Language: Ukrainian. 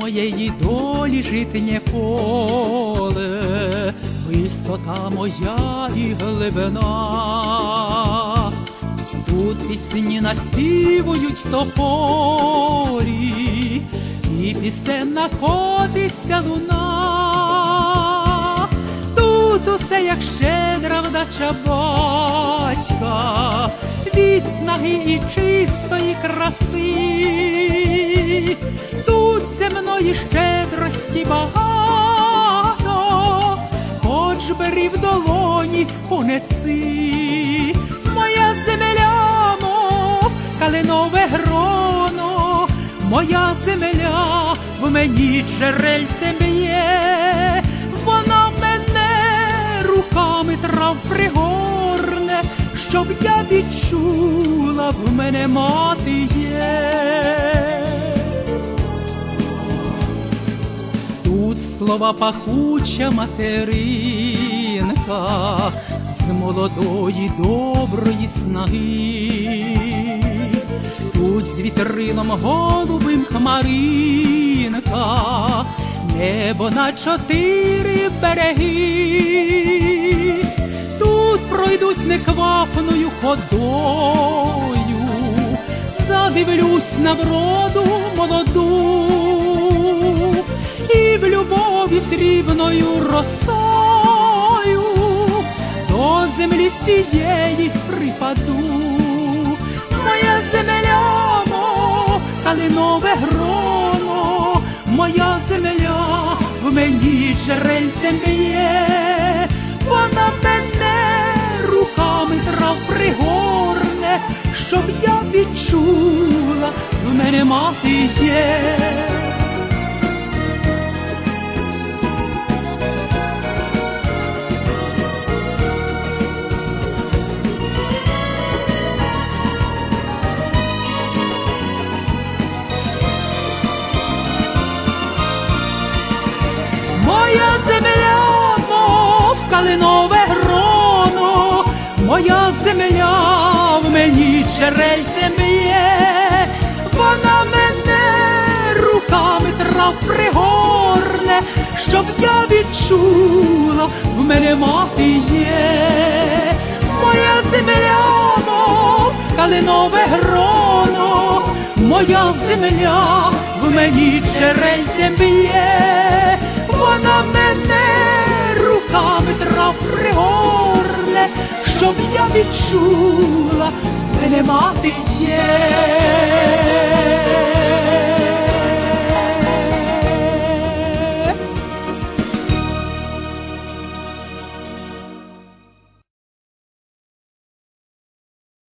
моєї долі житнє поле, висота моя і глибина. Тут пісні наспівують тополі, і пісенна котиться луна. Тут усе як щедра вдача батька, від снаги і чистої краси. Тут земної щедрості багато, хоч бери в долоні понеси. Моя земля, мов калинове гроно, моя земля в мені джерельцем б'є, вона мене руками трав пригорне, щоб я відчула в мене мати є. Слова пахуча материнка з молодої доброї снаги, тут з вітрином голубим хмаринка, небо на чотири береги, тут пройдусь неквапною ходою, задивлюсь на вроду срібною росою до землі цієї припаду. Моя земля, мов калинове гроно, моя земля в мені джерельцем б'є, вона мене руками трав пригорне, щоб я відчула, в мене мати є. Моя земля в мені черельцем б'є, вона мене руками трав пригорне, щоб я відчула, в мене мати є, моя земля, мов калинове гроно, моя земля в мені черельцем б'є, вона мене руками трав щоб я відчула, в мене мати є.